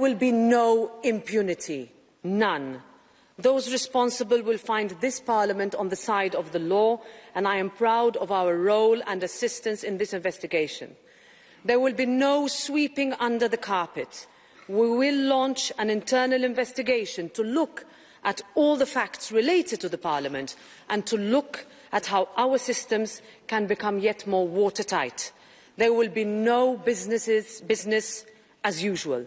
will be no impunity. None. Those responsible will find this Parliament on the side of the law, and I am proud of our role and assistance in this investigation. There will be no sweeping under the carpet. We will launch an internal investigation to look at all the facts related to the Parliament and to look at how our systems can become yet more watertight. There will be no businesses, business as usual.